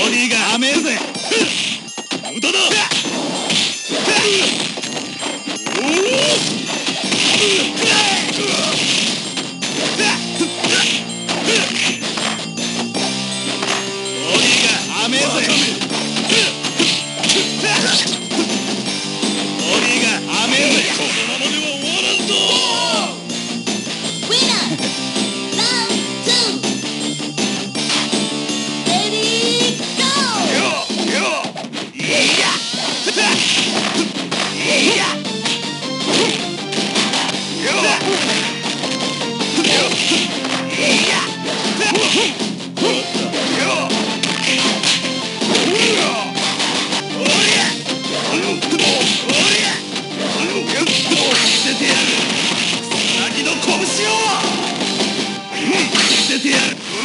鬼が。はめるぜ。無駄だがはめるぜ。拳を見せてやる。